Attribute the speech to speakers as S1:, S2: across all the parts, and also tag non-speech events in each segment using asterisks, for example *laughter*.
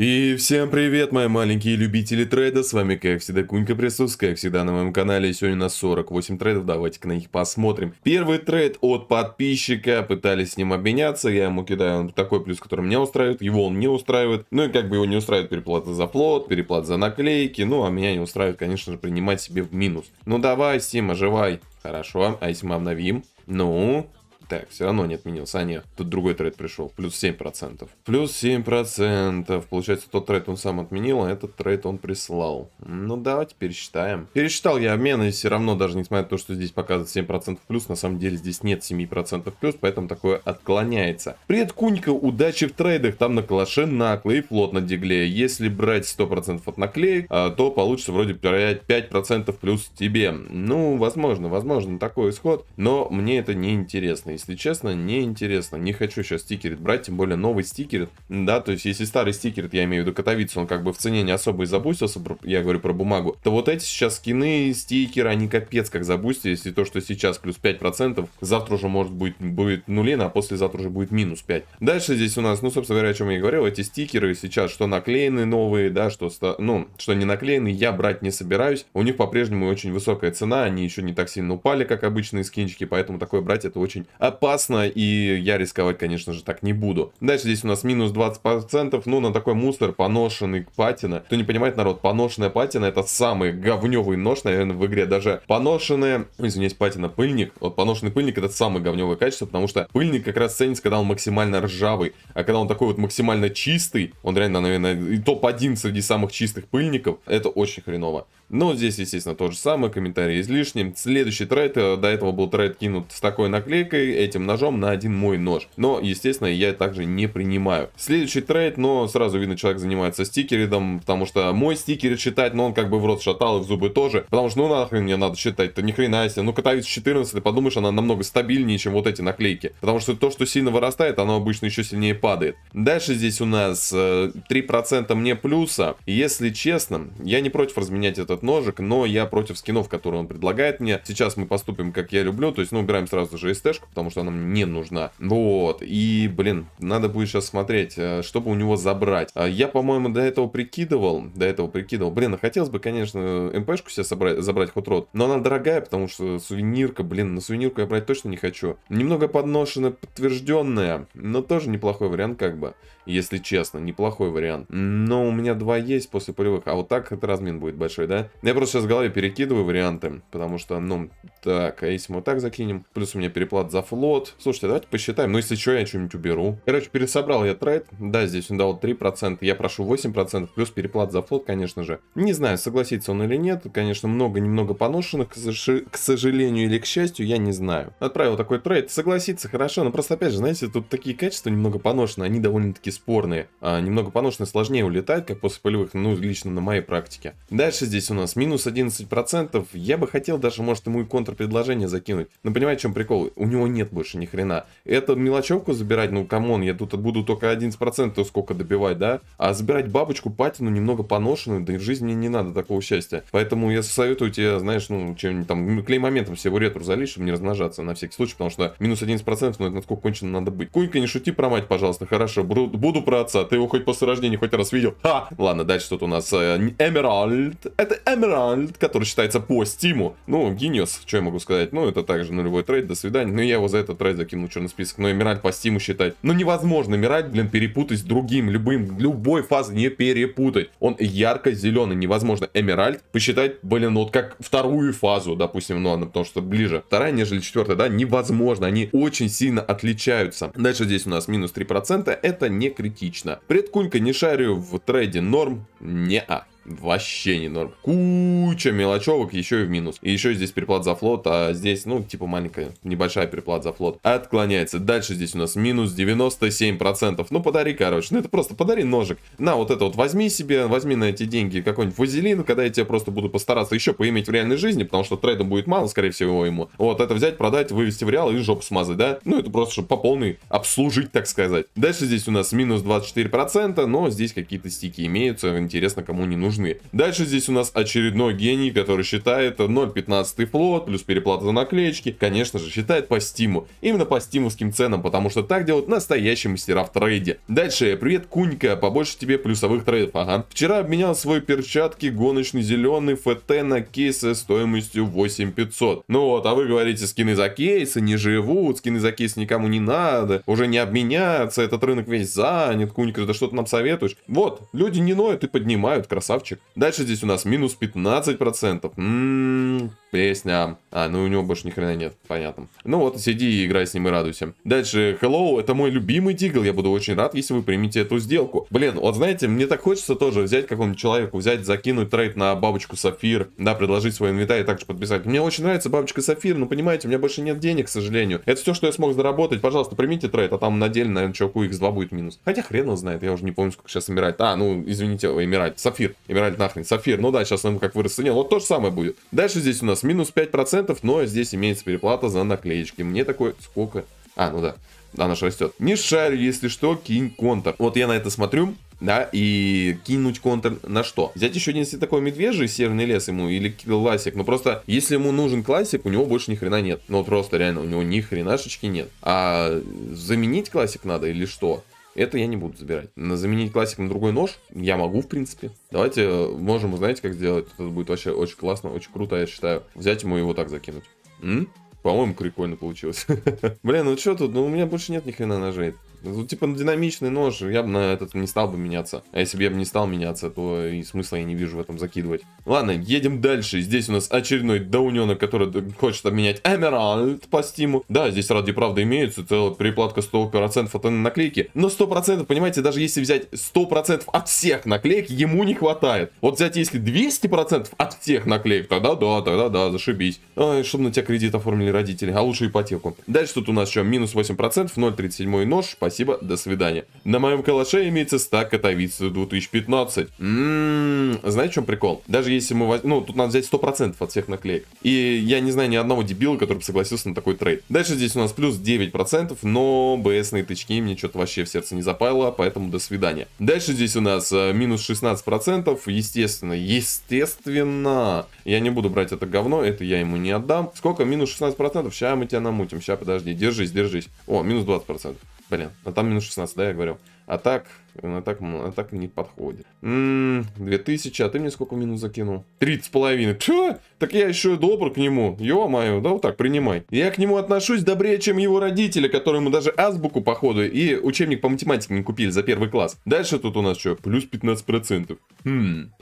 S1: И всем привет, мои маленькие любители трейда, с вами как всегда Кунька присутствует, как всегда на моем канале, сегодня у нас 48 трейдов, давайте-ка на них посмотрим. Первый трейд от подписчика, пытались с ним обменяться, я ему кидаю такой плюс, который меня устраивает, его он не устраивает, ну и как бы его не устраивает переплата за float, переплата за наклейки, ну а меня не устраивает, конечно же, принимать себе в минус. Ну давай, Steam, оживай. Хорошо, а если мы обновим? Ну, так, все равно не отменился. А нет, тут другой трейд пришел. Плюс 7%. Плюс 7%. Получается, тот трейд он сам отменил, а этот трейд он прислал. Ну, давайте пересчитаем. Пересчитал я обмены, и все равно, даже несмотря на то, что здесь показывает 7% плюс, на самом деле здесь нет 7% плюс, поэтому такое отклоняется. Привет, Кунька, удачи в трейдах. Там на калаше наклы и флот на дигле. Если брать 100% от наклеек, а, то получится вроде 5% плюс тебе. Ну, возможно, возможно, такой исход, но мне это не интересно если честно, не интересно. Не хочу сейчас стикерит брать, тем более новый стикерит. Да, то есть если старый стикерит, я имею в виду Катовицу, он как бы в цене не особо и забустился, я говорю про бумагу, то вот эти сейчас скины, стикеры, они капец как забустились, и то, что сейчас плюс 5%, завтра уже может быть будет нулин, а послезавтра уже будет минус 5. Дальше здесь у нас, ну, собственно говоря, о чем я и говорил, эти стикеры сейчас, что наклеены новые, да, что, ну, что не наклеены, я брать не собираюсь. У них по-прежнему очень высокая цена, они еще не так сильно упали, как обычные скинчики, поэтому такое брать это очень опасно, и я рисковать, конечно же, так не буду. Дальше здесь у нас минус 20%, ну, на такой мусор, поношенный патина. Кто не понимает, народ, поношенная патина это самый говневый нож, наверное, в игре. Даже поношенная, извиняюсь, патина, пыльник. Вот поношенный пыльник это самое говневое качество, потому что пыльник как раз ценится, когда он максимально ржавый. А когда он такой вот максимально чистый, он реально, наверное, топ-1 среди самых чистых пыльников, это очень хреново. Но здесь, естественно, то же самое, комментарий излишний. Следующий трейд, э, до этого был трейд кинут с такой наклейкой, этим ножом на один мой нож. Но, естественно, я также не принимаю. Следующий трейд, но сразу видно, человек занимается стикеридом, потому что мой стикер читать, но он как бы в рот шатал и в зубы тоже. Потому что, ну нахрен мне надо считать-то, ни хрена себе. Ну, катавец 14, ты подумаешь, она намного стабильнее, чем вот эти наклейки. Потому что то, что сильно вырастает, оно обычно еще сильнее падает. Дальше здесь у нас 3% э, мне плюса. Если честно, я не против разменять этот этот ножик, но я против скинов, которые он предлагает мне. Сейчас мы поступим, как я люблю, то есть, ну, убираем сразу же СТ-шку, потому что она мне не нужна. Вот, и, блин, надо будет сейчас смотреть, э, чтобы у него забрать. А я, по-моему, до этого прикидывал, до этого прикидывал. Блин, а хотелось бы, конечно, МПшку себе собрать, забрать хот-рот, но она дорогая, потому что сувенирка, блин, на сувенирку я брать точно не хочу. Немного поношенная, подтвержденная, но тоже неплохой вариант, как бы, если честно, неплохой вариант. Но у меня два есть после полевых, а вот так это размен будет большой, да? Я просто сейчас в голове перекидываю варианты, потому что, ну, так, а если мы вот так закинем, плюс у меня переплат за float. Слушайте, давайте посчитаем, ну, если что, я что-нибудь уберу. Короче, пересобрал я трейд, да, здесь он дал 3%, я прошу 8%, плюс переплат за float, конечно же. Не знаю, согласится он или нет, конечно, много-немного поношенных, к сожалению или к счастью, я не знаю. Отправил такой трейд, согласится, хорошо, но просто, опять же, знаете, тут такие качества немного поношенные, они довольно-таки спорные. А, немного поношенные сложнее улетать, как после полевых, ну, лично на моей практике. Дальше здесь у нас минус 11%. Я бы хотел даже, может, ему и контрпредложение закинуть. Но понимаете, в чем прикол? У него нет больше ни хрена. Эту мелочевку забирать, ну, come on, я тут буду только 11% то сколько добивать, да? А забирать бабочку, патину немного поношенную, да и в жизни не надо такого счастья. Поэтому я советую тебе, знаешь, ну, чем-нибудь там, клеем Моментом всего ретро залить, чтобы не размножаться на всякий случай, потому что минус 11%, ну, это насколько кончено надо быть. Кунька, не шути про мать, пожалуйста, хорошо. Буду, буду про отца. Ты его хоть после рождения хоть раз видел? Ха! Ладно, дальше тут у нас Emerald. Э, это Emerald, который считается по Steam'у. Ну, genius, что я могу сказать? Ну, это также нулевой трейд, до свидания. Ну, я его за этот трейд закину в черный список. Но Emerald по Steam'у считать. Ну, невозможно Emerald, блин, перепутать с другим, любым, любой фазы не перепутать. Он ярко-зеленый, невозможно. Эмеральд посчитать, блин, вот как вторую фазу, допустим, ну, ладно, потому что ближе. Вторая, нежели четвертая, да, невозможно. Они очень сильно отличаются. Дальше здесь у нас минус 3%, это не критично. Предкунька не шарю в трейде норм, не а. Вообще не норм. Куча мелочевок еще и в минус. И еще здесь переплат за флот, а здесь, ну, типа маленькая, небольшая переплата за флот. Отклоняется. Дальше здесь у нас минус 97%. Ну, подари, короче. Ну, это просто подари ножик. На, вот это вот возьми себе, возьми на эти деньги какой-нибудь вазелин, когда я тебе просто буду постараться еще поиметь в реальной жизни, потому что трейда будет мало, скорее всего, ему. Вот, это взять, продать, вывести в реал и жопу смазать, да? Ну, это просто, чтобы по полной обслужить, так сказать. Дальше здесь у нас минус 24%, но здесь какие-то стики имеются. Интересно, кому не нужно нужны. Дальше здесь у нас очередной гений, который считает 0.15 флот, плюс переплата за наклеечки. Конечно же, считает по стиму. Именно по стимовским ценам, потому что так делают настоящие мастера в трейде. Дальше, привет, Кунька, побольше тебе плюсовых трейдов. Ага. Вчера обменял свой перчатки гоночный зеленый ФТ на кейсы стоимостью 8500. Ну вот, а вы говорите, скины за кейсы не живут, скины за кейсы никому не надо, уже не обменяться, этот рынок весь занят, Кунька, да что ты нам советуешь? Вот, люди не ноют и поднимают, красавчик. Дальше здесь у нас минус 15%. Ммм, песня. А, ну у него больше ни хрена нет, понятно. Ну вот, сиди и играй с ним и радуйся. Дальше, hello, это мой любимый дигл, я буду очень рад, если вы примете эту сделку. Блин, вот знаете, мне так хочется тоже взять какому-нибудь человеку, взять, закинуть трейд на бабочку Sapphire, да, предложить свой инвентарь и также подписать. Мне очень нравится бабочка Sapphire, но понимаете, у меня больше нет денег, к сожалению. Это все, что я смог заработать. Пожалуйста, примите трейд, а там на деле, наверное, чуваку x2 будет минус. Хотя хрен его знает, я уже не помню, сколько сейчас Emerald. А, ну, извините, Emerald, Sapphire. Emerald нахрен, Sapphire. Ну да, сейчас он как вырос цене, вот то же самое будет. Дальше здесь у нас минус 5%, но здесь имеется переплата за наклеечки. Мне такой, сколько? А, ну да, да, наш растет. Не шарю, если что, кинь контр. Вот я на это смотрю, да, и кинуть контр на что? Взять еще один, если такой медвежий, северный лес ему, или классик, ну просто, если ему нужен классик, у него больше ни хрена нет. Ну просто реально, у него ни хренашечки нет. А заменить классик надо или что? Это я не буду забирать. Заменить классик на другой нож я могу, в принципе. Давайте можем, знаете, как сделать? Это будет вообще очень классно, очень круто, я считаю. Взять ему его так закинуть. М? По-моему, прикольно получилось. *laughs* Блин, ну что тут? Ну, у меня больше нет ни хрена ножей. Ну, типа, динамичный нож, я бы на этот не стал бы меняться. А если бы я бы не стал меняться, то и смысла я не вижу в этом закидывать. Ладно, едем дальше. Здесь у нас очередной дауненок, который хочет обменять Эмеральд по стиму. Да, здесь ради правды имеется целая переплатка 100% от наклейки. Но 100%, понимаете, даже если взять 100% от всех наклеек, ему не хватает. Вот взять если 200% от всех наклеек, тогда да, тогда да, зашибись. Ай, чтобы на тебя кредит оформили родители, а лучше ипотеку. Дальше тут у нас еще минус 8%, 0.37 нож, спасибо, до свидания. На моем калаше имеется стак Катовицы 2015. Ммм, знаете, в чем прикол? Даже если мы возьмем, ну, тут надо взять 100% от всех наклеек. И я не знаю ни одного дебила, который бы согласился на такой трейд. Дальше здесь у нас плюс 9%, но БСные тычки мне что-то вообще в сердце не запало, поэтому до свидания. Дальше здесь у нас э, минус 16%, естественно, естественно. Я не буду брать это говно, это я ему не отдам. Сколько? Минус 16%? Сейчас мы тебя намутим, сейчас подожди, держись, держись. О, минус 20%. Блин, а там минус 16, да, я говорил. А так, а так, а так не подходит. Ммм, 2000, а ты мне сколько минус закинул? 30 с половиной. Чё? Так я еще добр к нему. Ё-моё, да вот так, принимай. Я к нему отношусь добрее, чем его родители, которые ему даже азбуку, походу, и учебник по математике не купили за первый класс. Дальше тут у нас что? Плюс 15%. Хм.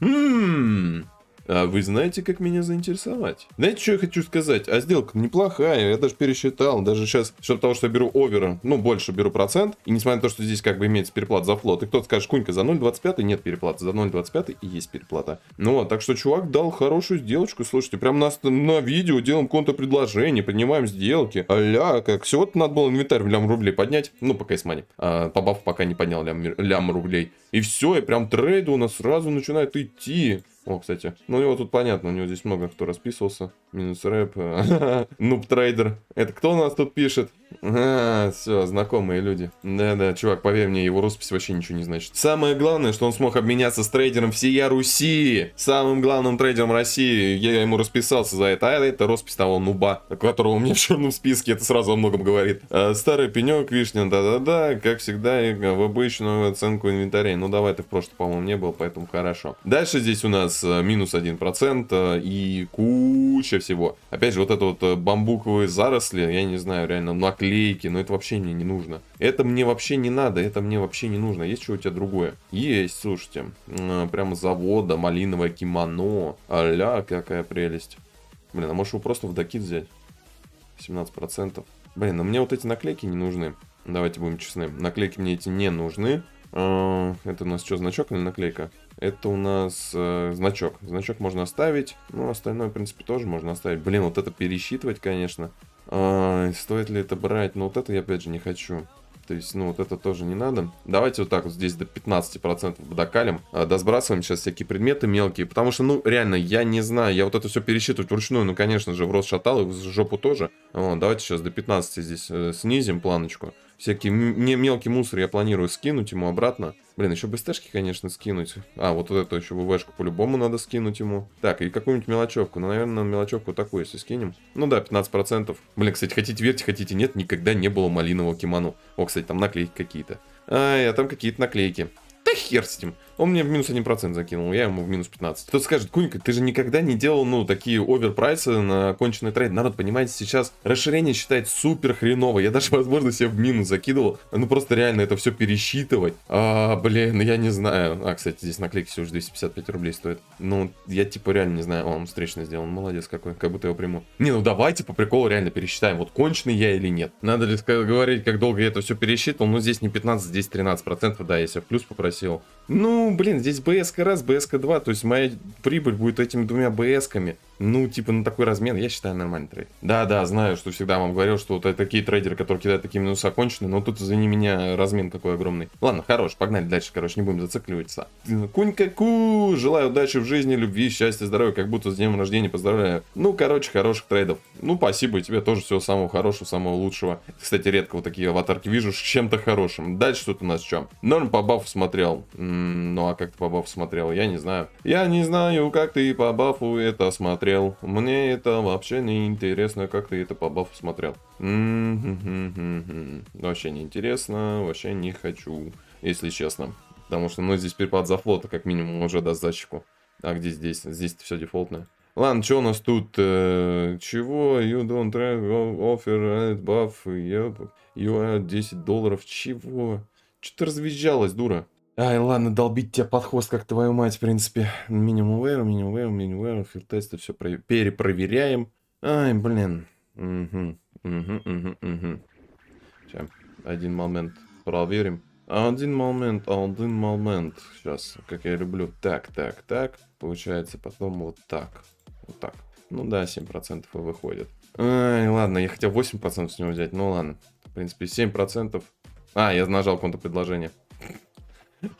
S1: Хм. А вы знаете, как меня заинтересовать? Знаете, что я хочу сказать? А сделка неплохая, я даже пересчитал. Даже сейчас, счет того, что я беру овера, ну, больше беру процент. И несмотря на то, что здесь как бы имеется переплата за флот. И кто-то скажет, Кунька, за 0.25 нет переплаты. За 0.25 и есть переплата. Ну вот, так что чувак дал хорошую сделочку. Слушайте, прям нас на видео делаем контрпредложение, принимаем сделки. Аля, как всего-то надо было инвентарь в лям рублей поднять. Ну, пока есть мани. А, побав пока не поднял лям, лям рублей. И все, и прям трейды у нас сразу начинают идти. О, кстати. Ну, у него тут понятно, у него здесь много кто расписывался. Минус рэп. *laughs* Нуб трейдер. Это кто у нас тут пишет? А, все, знакомые люди. Да-да, чувак, поверь мне, его роспись вообще ничего не значит. Самое главное, что он смог обменяться с трейдером всея Руси. Самым главным трейдером России. Я ему расписался за это. А это роспись того нуба, которого у меня в черном списке. Это сразу о многом говорит. А, старый пенек, вишня, да-да-да. Как всегда, в обычную оценку инвентарей. Ну, давай, ты в прошлом, по-моему, не был, поэтому хорошо. Дальше здесь у нас э, минус 1% э, и куча всего. Опять же, вот это вот э, бамбуковые заросли, я не знаю, реально наклейки, но это вообще мне не нужно. Это мне вообще не надо, это мне вообще не нужно. Есть что у тебя другое? Есть, слушайте. Прямо завода, малиновое кимоно. Аля, какая прелесть. Блин, а можешь его просто в докид взять? 17%. Блин, а мне вот эти наклейки не нужны. Давайте будем честны. Наклейки мне эти не нужны. Это у нас что, значок или наклейка? Это у нас э, значок. Значок можно оставить. Ну, остальное, в принципе, тоже можно оставить. Блин, вот это пересчитывать, конечно. А, стоит ли это брать? Ну, вот это я, опять же, не хочу. То есть, ну, вот это тоже не надо. Давайте вот так вот здесь до 15% докалим. А, досбрасываем сейчас всякие предметы мелкие. Потому что, ну, реально, я не знаю. Я вот это все пересчитывать вручную, ну, конечно же, в рост шатал и в жопу тоже. Вот, давайте сейчас до 15 здесь э, снизим планочку. Всякий мелкий мусор я планирую скинуть ему обратно. Блин, еще БСТшки, конечно, скинуть. А, вот эту еще ВВшку по-любому надо скинуть ему. Так, и какую-нибудь мелочевку. Ну, наверное, мелочевку такую, если скинем. Ну да, 15%. Блин, кстати, хотите верьте, хотите нет, никогда не было малинового кимоно. О, кстати, там наклейки какие-то. А, а там какие-то наклейки. Да хер с ним. Он мне в минус 1% закинул, я ему в минус 15. Кто скажет, Кунька, ты же никогда не делал, ну, такие оверпрайсы на конченый трейд. Народ, понимаете, сейчас расширение считает супер хреново. Я даже, возможно, себе в минус закидывал. Ну, просто реально это все пересчитывать. А, блин, я не знаю. А, кстати, здесь наклейки всего лишь 255 рублей стоит. Ну, я типа реально не знаю. Он встречно сделан. Молодец какой, как будто его приму. Не, ну давайте по приколу реально пересчитаем, вот конченый я или нет. Надо ли говорить, как долго я это все пересчитывал? Ну, здесь не 15, здесь 13%, да, я себе плюс попросил. Ну, блин, здесь БСК раз, БСК 2, то есть моя прибыль будет этими двумя БСками. Ну, типа, на такой размен, я считаю, нормальный трейд. Да-да, знаю, что всегда вам говорил, что вот такие трейдеры, которые кидают такие минусы окончены, но тут, извини меня, размен какой огромный. Ладно, хорош, погнали дальше, короче, не будем зацикливаться. Кунь-ка-ку, желаю удачи в жизни, любви, счастья, здоровья, как будто с днем рождения поздравляю. Ну, короче, хороших трейдов. Ну, спасибо, и тебе тоже всего самого хорошего, самого лучшего. Кстати, редко вот такие аватарки вижу с чем-то хорошим. Дальше тут у нас что? Норм по бафу смотрел. Ну, а как ты по бафу смотрел? Я не знаю. Я не знаю, как ты по бафу это смотрел. Мне это вообще не интересно, как ты это по бафу смотрел. Вообще не интересно, вообще не хочу, если честно. Потому что, ну, здесь перепад за флота, как минимум, уже даст защику. А где здесь? Здесь все дефолтное. Ладно, что у нас тут? Э, чего? You don't offer buff. You, you 10 долларов. Чего? Что ты развизжалась, дура? Ай, ладно, долбить тебя под хвост, как твою мать, в принципе. Минимум вейр, минимум вейр, минимум вейр, филтесты, все перепроверяем. Ай, блин. Угу, угу, угу, угу. Сейчас, один момент проверим. Один момент, один момент. Сейчас, как я люблю. Так, так, так. Получается потом вот так. Вот так. Ну да, 7% и выходит. Ай, ладно, я хотел 8% с него взять. Ну ладно. В принципе, 7%. А, я нажал контрпредложение.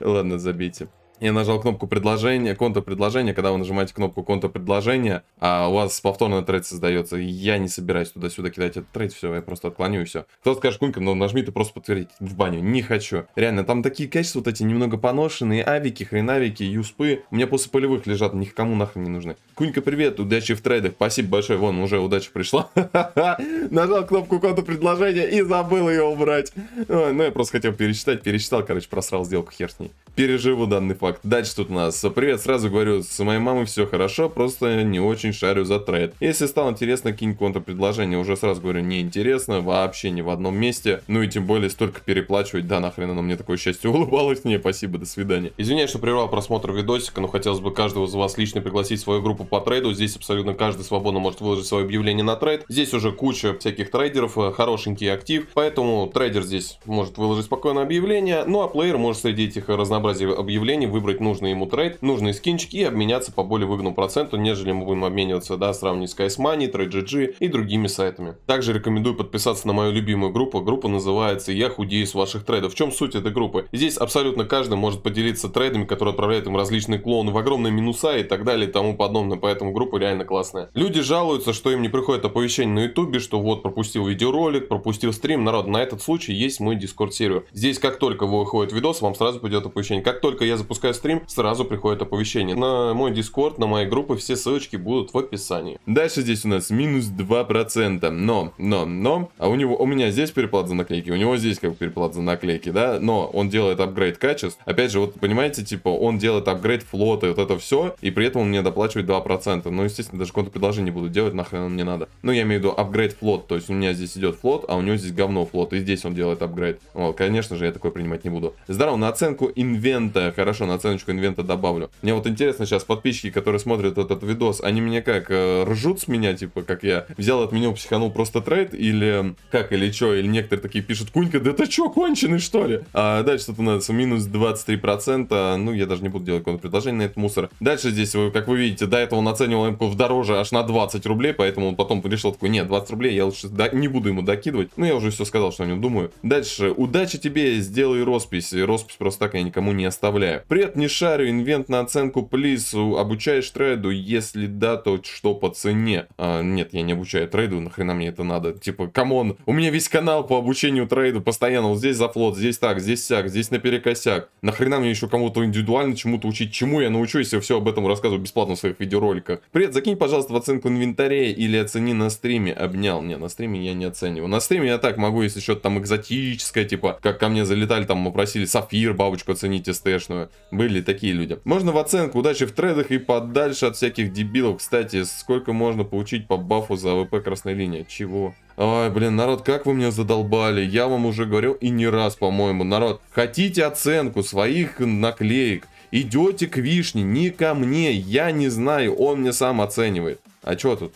S1: Ладно, забейте. Я нажал кнопку предложения, контрпредложения. Когда вы нажимаете кнопку контрпредложения, а у вас повторно трейд создается, я не собираюсь туда-сюда кидать этот трейд, все, я просто отклоню и все. Кто скажет, Кунька, ну нажми ты просто подтвердить в баню. Не хочу. Реально, там такие качества вот эти немного поношенные, авики, хренавики, юспы. У меня после полевых лежат, никому нахрен не нужны. Кунька, привет, удачи в трейдах. Спасибо большое, вон, уже удача пришла. *laughs* Нажал кнопку контрпредложения и забыл ее убрать. Ну, я просто хотел пересчитать, пересчитал, короче, просрал сделку, хер с ней. Переживу данный факт. Дальше тут у нас. Привет, сразу говорю, с моей мамой все хорошо, просто не очень шарю за трейд. Если стало интересно, кинь контрпредложение. Уже сразу говорю, не интересно, вообще ни в одном месте. Ну и тем более столько переплачивать, да нахрен оно мне такое счастье *laughs* улыбалось. Не, спасибо, до свидания. Извиняюсь, что прервал просмотр видосика, но хотелось бы каждого из вас лично пригласить в свою группу по трейду. Здесь абсолютно каждый свободно может выложить свое объявление на трейд. Здесь уже куча всяких трейдеров, э, хорошенький актив, поэтому трейдер здесь может выложить спокойно объявление, ну а плеер может среди этих разнообразия объявлений выбрать нужный ему трейд, нужные скинчики и обменяться по более выгодному проценту, нежели мы будем обмениваться, да, сравнить с CS Money, TradeGG и другими сайтами. Также рекомендую подписаться на мою любимую группу. Группа называется «Я худею с ваших трейдов». В чем суть этой группы? Здесь абсолютно каждый может поделиться трейдами, которые отправляют им различные клоуны в огромные минуса и так далее и тому подобное, поэтому группа реально классная. Люди жалуются, что им не приходит оповещение на ютубе, что вот пропустил видеоролик, пропустил стрим. Народ, на этот случай есть мой дискорд сервер. Здесь как только выходит видос, вам сразу придет оповещение. Как только я запускаю стрим, сразу приходит оповещение. На мой дискорд, на мои группы, все ссылочки будут в описании. Дальше здесь у нас минус 2%. Но, но, но, а у него, у меня здесь переплат за наклейки, у него здесь как переплат за наклейки, да, но он делает апгрейд качеств. Опять же, вот понимаете, типа, он делает апгрейд float а и вот это все, и при этом он мне доплачивает 2%. Ну, естественно, даже контрпредложение не буду делать, нахрен мне надо. Ну, я имею в виду апгрейд float, то есть у меня здесь идет float, а у него здесь говно float, и здесь он делает апгрейд. Вот, конечно же, я такой принимать не буду. Здорово, на оценку инвента, хорошо, на оценочку инвента добавлю. Мне вот интересно сейчас подписчики, которые смотрят этот видос, они меня как, э, ржут с меня, типа, как я взял, отменил, психанул просто трейд, или как, или что, или некоторые такие пишут, Кунька, да ты что, конченый, что ли? А дальше у нас минус 23%, ну, я даже не буду делать контрпредложение на этот мусор. Дальше здесь, как вы видите, до этого он оценивал МК в дороже аж на 20 рублей, поэтому он потом решил такой, нет, 20 рублей я лучше не буду ему докидывать. Ну, я уже все сказал, что о нем думаю. Дальше, удачи тебе, сделай роспись. Роспись просто так я никому никому не оставляю. Привет, не шарю, инвент на оценку, please, обучаешь трейду, если да, то что по цене? А, нет, я не обучаю трейду, нахрена мне это надо? Типа, come on, у меня весь канал по обучению трейду постоянно, вот здесь за float, здесь так, здесь сяк, здесь наперекосяк. Нахрена мне еще кому-то индивидуально чему-то учить, чему я научу, если все об этом рассказываю бесплатно в своих видеороликах. Привет, закинь, пожалуйста, в оценку инвентаря или оцени на стриме. Обнял. Не, на стриме я не оцениваю. На стриме я так могу, если что-то там экзотическое, типа, как ко мне залетали, там, попросили сапфир, бабочку оцените стэшную. Были такие люди. Можно в оценку, удачи в трейдах и подальше от всяких дебилов. Кстати, сколько можно получить по бафу за AWP красной линии? Чего? Ой, блин, народ, как вы меня задолбали. Я вам уже говорил и не раз, по-моему. Народ, хотите оценку своих наклеек? Идете к вишне, не ко мне. Я не знаю, он мне сам оценивает. А что тут?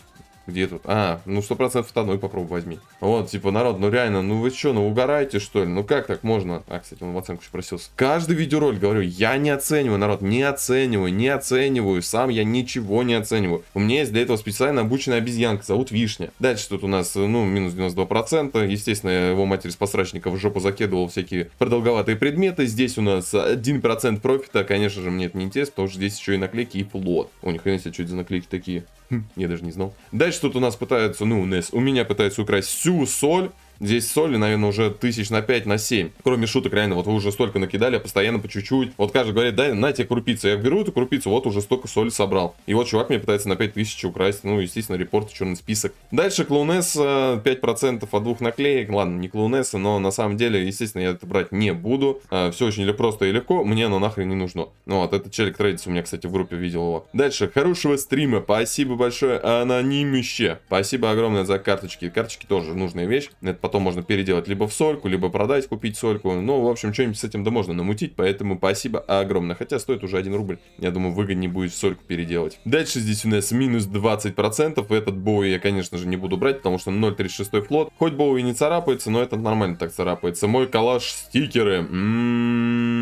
S1: Где тут? А, ну 100% второй попробуй возьми. Вот, типа, народ, ну реально, ну вы что, ну угораете что ли? Ну как так можно? А, кстати, он в оценку еще просился. Каждый видеоролик говорю, я не оцениваю, народ, не оцениваю, не оцениваю. Сам я ничего не оцениваю. У меня есть для этого специально обученная обезьянка, зовут Вишня. Дальше тут у нас, ну, минус 92%. Естественно, его матерь с посрачника в жопу закидывал всякие продолговатые предметы. Здесь у нас 1% профита. Конечно же, мне это не интересно, потому что здесь еще и наклейки и флот. У них, конечно, что это за наклейки такие? Хм, я даже не знал. Дальше тут у нас пытаются, ну, у меня пытаются украсть всю соль. Здесь соли, наверное, уже тысяч на 5, на 7. Кроме шуток, реально, вот вы уже столько накидали, постоянно по чуть-чуть. Вот каждый говорит, дай, на тебе крупицы. Я беру эту крупицу, вот уже столько соли собрал. И вот чувак мне пытается на 5000 украсть. Ну, естественно, репорт, черный список. Дальше клоунесса, 5% от двух наклеек. Ладно, не клоунесса, но на самом деле, естественно, я это брать не буду. А, все очень просто и легко, мне оно нахрен не нужно. Ну вот, этот челик трейдится у меня, кстати, в группе видел его. Дальше, хорошего стрима, спасибо большое, анонимище. Спасибо огромное за карточки. Карточки тоже нужная вещь. Это потом можно переделать либо в сольку, либо продать, купить сольку. Ну, в общем, что-нибудь с этим да можно намутить, поэтому спасибо огромное. Хотя стоит уже 1 рубль. Я думаю, выгоднее будет сольку переделать. Дальше здесь у нас минус 20%. Этот боу я, конечно же, не буду брать, потому что 0.36 флот. Хоть боу и не царапается, но это нормально так царапается. Мой коллаж стикеры. М -м -м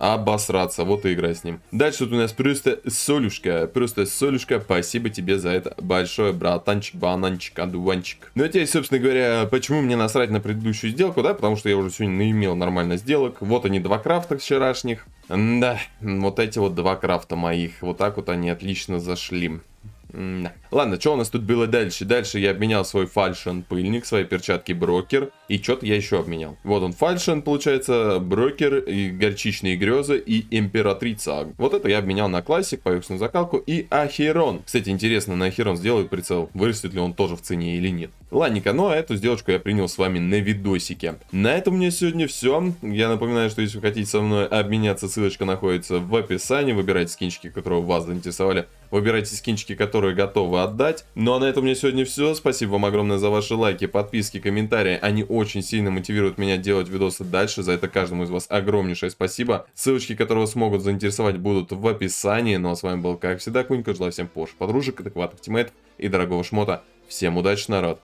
S1: обосраться. Вот и играй с ним. Дальше тут у нас просто солюшка. Просто солюшка. Спасибо тебе за это большое, братанчик, бананчик, одуванчик. Ну, а теперь, собственно говоря, почему мне насрать на предыдущую сделку, да? Потому что я уже сегодня наимел нормально сделок. Вот они, два крафта вчерашних. Да, вот эти вот два крафта моих. Вот так вот они отлично зашли. Да. Ладно, что у нас тут было дальше? Дальше я обменял свой фальшен пыльник, свои перчатки брокер. И что-то я еще обменял. Вот он фальшен, получается, брокер, и горчичные грезы и императрица. Вот это я обменял на классик, поверхностную закалку и ахерон. Кстати, интересно, на ахерон сделают прицел, вырастет ли он тоже в цене или нет. Ладненько, ну а эту сделочку я принял с вами на видосике. На этом у меня сегодня все. Я напоминаю, что если вы хотите со мной обменяться, ссылочка находится в описании. Выбирайте скинчики, которые вас заинтересовали. Выбирайте скинчики, которые готовы отдать. Ну а на этом у меня сегодня все. Спасибо вам огромное за ваши лайки, подписки, комментарии. Они очень сильно мотивируют меня делать видосы дальше. За это каждому из вас огромнейшее спасибо. Ссылочки, которые вас могут заинтересовать, будут в описании. Ну а с вами был, как всегда, Кунька. Желаю всем Porsche, подружек, адекватных тиммейтов и дорогого шмота. Всем удачи, народ!